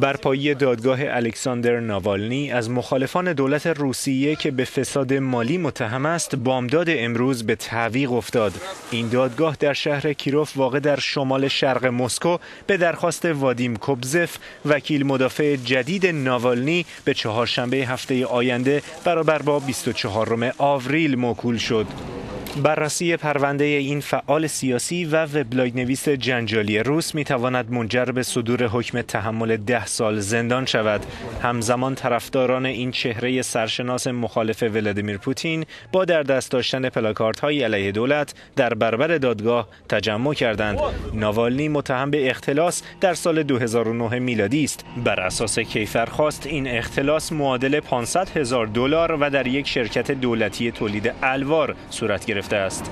بر پایی دادگاه الکساندر ناوالنی از مخالفان دولت روسیه که به فساد مالی متهم است بامداد امروز به تعویق افتاد. این دادگاه در شهر کیروف واقع در شمال شرق مسکو به درخواست وادیم کوبزف وکیل مدافع جدید ناوالنی به چهارشنبه هفته آینده برابر با 24 آوریل موکول شد. بررسی پرونده این فعال سیاسی و وبلاگ نویس جنجالی روس می تواند منجر به صدور حکم تحمل ده سال زندان شود. همزمان طرفداران این چهره سرشناس مخالف ولادیمیر پوتین با در دست داشتن پلاکارت های علیه دولت در برابر دادگاه تجمع کردند. ناوالنی متهم به اختلاس در سال 2009 میلادی است. بر اساس کیفرخواست این اختلاس معادل 500 هزار دلار و در یک شرکت دولتی تولید الوار صورت گرفت. گرفته است.